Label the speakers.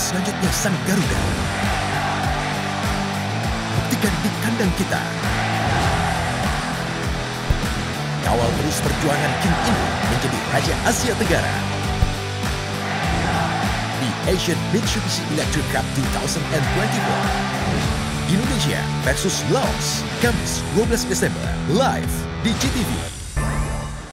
Speaker 1: selanjutnya sang Garuda. Buktikan di kandang kita. Kawal terus perjuangan King ini menjadi Raja Asia Tenggara. Di Asian Mitsubishi Electric Cup 2024. Indonesia versus Laos, Kamis 12 Desember, live di GTV.